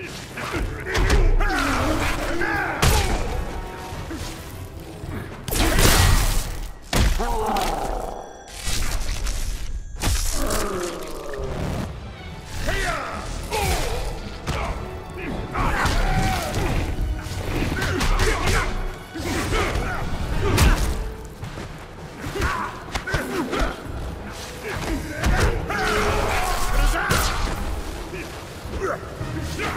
Ugh! Oh!